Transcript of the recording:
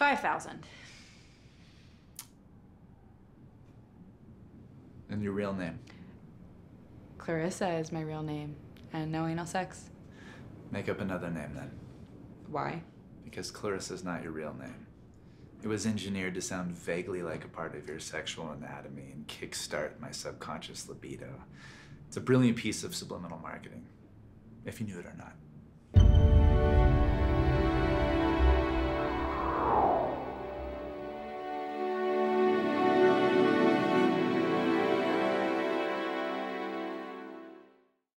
5,000. And your real name? Clarissa is my real name. And no anal sex. Make up another name then. Why? Because Clarissa's not your real name. It was engineered to sound vaguely like a part of your sexual anatomy and kickstart my subconscious libido. It's a brilliant piece of subliminal marketing, if you knew it or not.